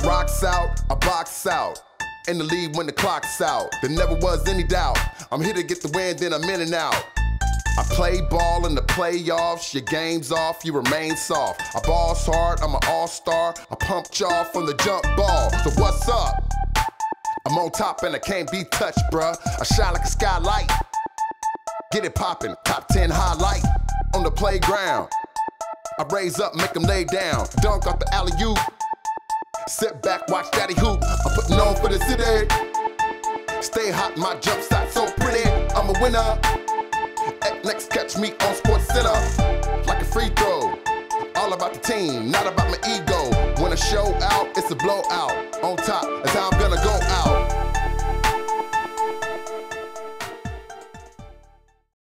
box out, I box out. In the lead when the clock's out. There never was any doubt. I'm here to get the win, then I'm in and out. I play ball in the playoffs, your game's off, you remain soft. I balls hard, I'm an all-star. I pumped y'all from the jump ball. So what's up? I'm on top and I can't be touched, bruh. I shine like a skylight. Get it poppin', top 10 highlight on the playground. I raise up, make them lay down. Dunk off the alley oop. Sit back, watch daddy hoop. I'm putting on for the city. Stay hot, my jump shot so pretty. I'm a winner. Next, catch me on Sports Center. Like a free throw. All about the team, not about my ego. When I show out, it's a blowout. On top, that's how I'm gonna